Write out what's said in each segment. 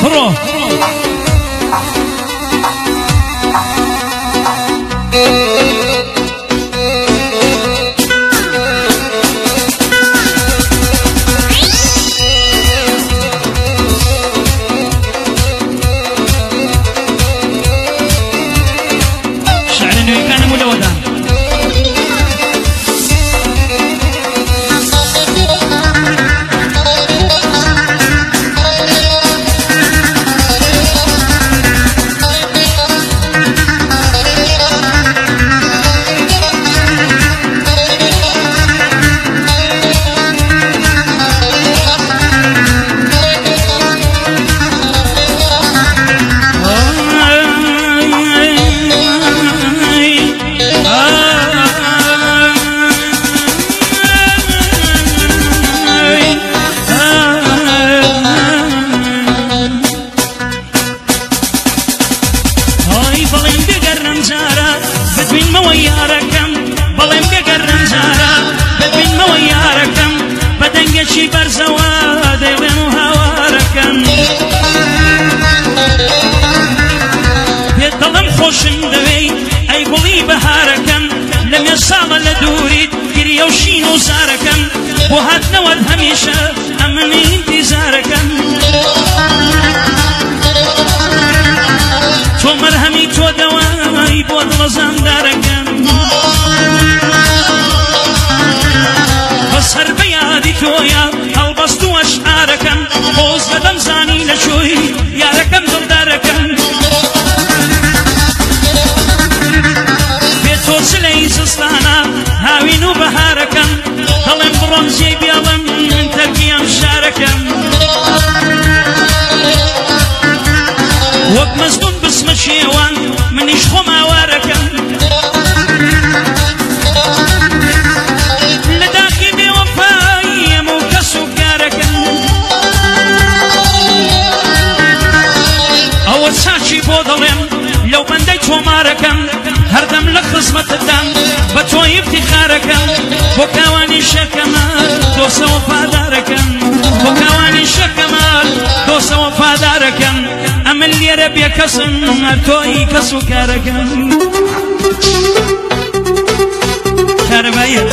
서로 ئەمنی انتیزارەکەم تۆ مەرهەمی تۆ دەوای بۆ دڵەزاندارەکەم بەس هەر بە یادی تۆیە هەڵبەست و ئەشعارەکەم خۆز دەدەم زانی لە شوی یارەکەم دڵدارەکەم بێ تۆ سلەی زستانە هاوین و بەهارەکەم دەڵێم بڕۆم شێوان منیش خۆم ئاوارەکەم. لە داخی بێوەفاییەم و کەس و کارەکەم. ئەوە چاچی بۆ دەڵێم لەو بەندەی تۆمارەکەم هەردەم لە خزمەتتان بە تۆی افتیخارەکەم. بۆ کاوانی شەکەمال دۆسە وەفادارەکەم بۆ کاوانی شەکەمال دۆسە وەفادارەکەم دیارە بێکەسم تۆی کەس و کارەکەم کارەبایە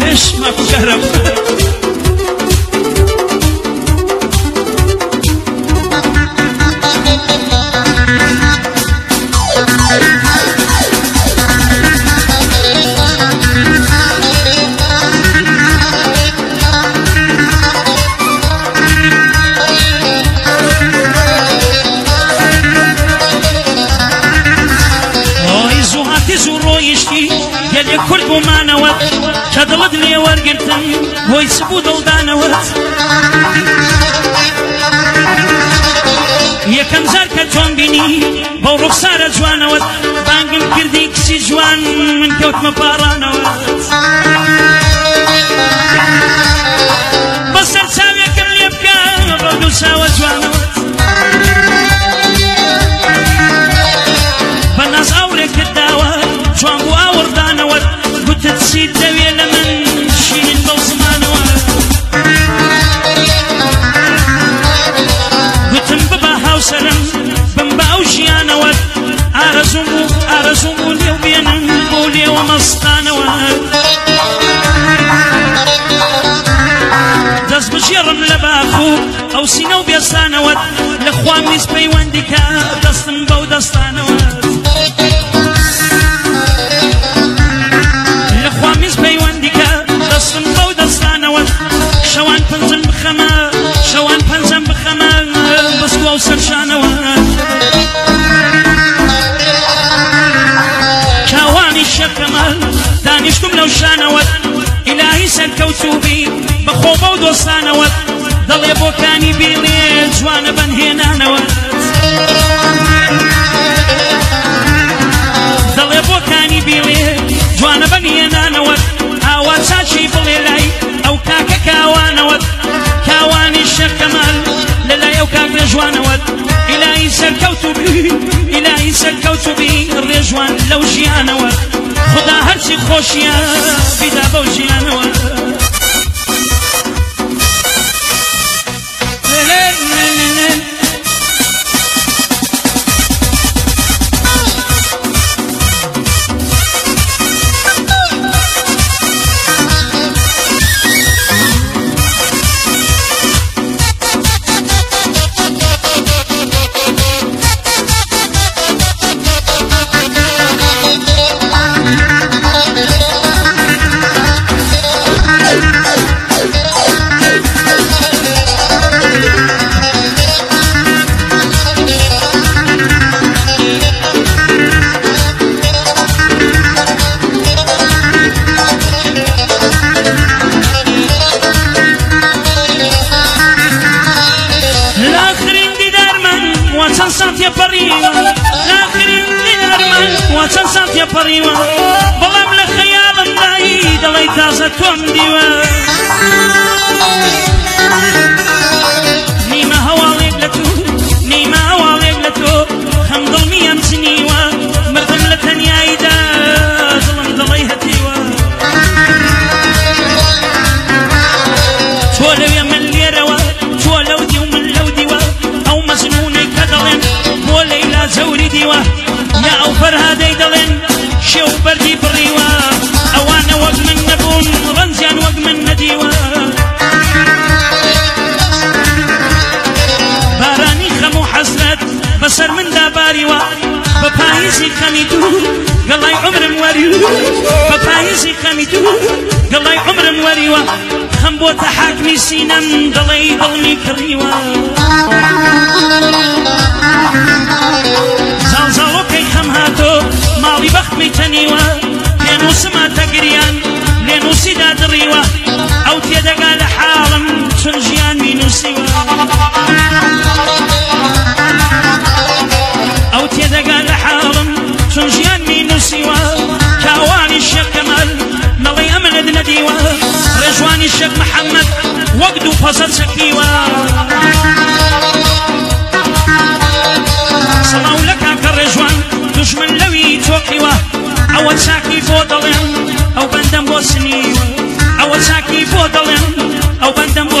لێشمە کوکارە یەکەم زار کە تۆم بینی بەو ڕوخسارە جوانەوەت بانگم کردی کسی جوان من کەوتمە پاڕانەوەت دەستانەوەت لە خوام نیست پەیوەندی کا دەستم بەو دەستانەوەت. لە خوام نیست پەیوەندی کە دەستم بەو دەستانەوەت. شەوان پنجم بخەمە شەوان پەنجەم بخەمە بەسکوە و سەرشانەوە. چاوانی شەکەمە دانیشتم لەو شانەوەت. ئیلاهی سەرکەوتوبی بەخۆبە و دۆستانەوەت. دەڵێ بۆکانی بیڵێ جوانە بەنهێنانەوە. دەڵێ بۆکانی بیڵێ جوانە بەنهێنانەوە. ئاوا چاچی بڵێ لای ئەو کاکە کاوانەوەت کاوانی شەکەمال لە لای ئەو کاک لە جوانەوەت ئیلایی سەرکەوتوبی ئیلایی سەرکەوتوبی ڕێژوان لەو ژیانەوە. خدا هەرچی خۆشیە بیدا بەو ژیانەوە. خەیاڵیوە بەڵام لە خەیاڵم نایی دەڵی تازە تۆم دیوە نیمە هەواڵێک لە تو نیمە هەواڵێک لە تۆ هەم دڵمیان مردم لە تەنیاییدا دڵم دڵی هەتیوە تۆ لەوێ من لێرەوە تۆ لەو و من لەو دیوە ئەو مەزنونەی کە دەڵێن بۆ لەیلا جەوری خەم بۆتە حاکمی سینەم دڵی دڵمی کڕیوە. زانزاڵۆکەی خەم هاتۆ ماڵی بەختمی تەنیوە لێنووسما تەگریان لێنووسیدا دڕیوە ئەو تێدەگا لە حاڵم چون ژیان مینووسیوە. ئەو ڕێژوانی شەک محەممەد وەک دوو پەزە چەکیوە سەڵاو لە کاکە ڕێژوان دوژمن لەوی تۆقیوە ئەوە چاکی بۆ دەڵێن ئەو بەندەم بۆ سنیوە ئەوە چاکی بۆ دەڵێن ئەو بەندەم بۆ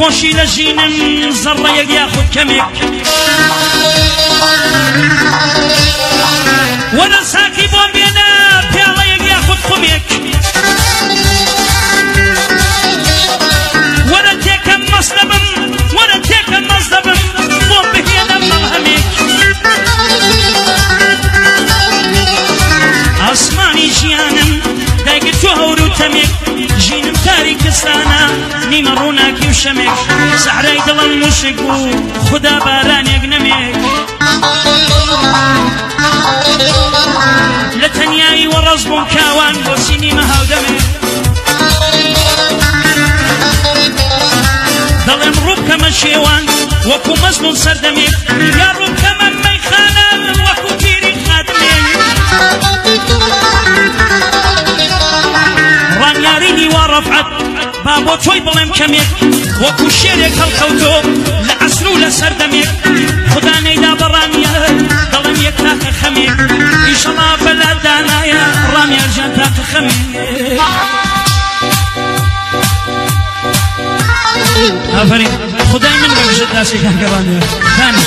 خۆشی لە ژینم زەڕەیەک یاخود کەمێک وەرە ساکی بۆم بێنە پیاڵەیەک یاخود خومێک وەرە تێکەم مەستەبم وەرە تێکەم تەمێک ژینم تاریکستانە نیمە ڕووناکی و شەمێک سەحرای دڵم وشک بوو خدا بارانێک نەمێک لە تەنیایی وەڕەز بووم کاوان بۆ سینیمە هاودەمێک دەڵێم ڕووبکەمە شێوان وەکو مەزن و سەردەمێک یا ڕووبکەمە مەیخانە وەکو ڕەفعەت با بۆ تۆی بڵێم کەمێک وەکو شێرێک هەڵکەوتۆ لە عەسر و لە سەردەمێک خدا نەیدا بەڕانیە دەڵێم یەک تاقە خەمێک. ئیشەڵا بەلا دانایە ڕامیار ژیان تاقە خەمێک. ئافرین خدای من بەگژت داسێکان گەڕانێ دانش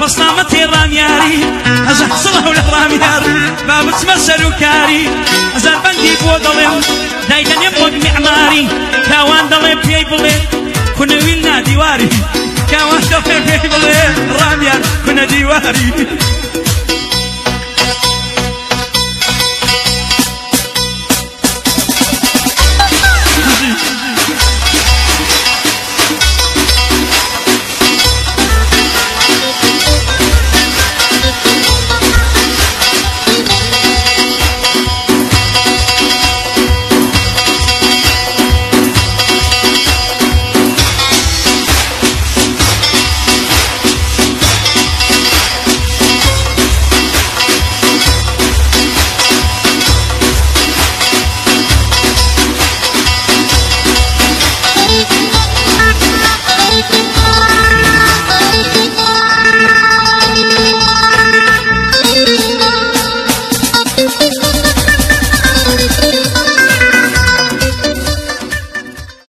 وصامت رامياري أجا حصله لراميار باب تمسل وكاري أجا بندي بودلم دايدا يبود معماري. كاوان دلم بيي بلين كنا ويلنا ديواري. كاوان دلم بيي بلين راميار كنا ديواري.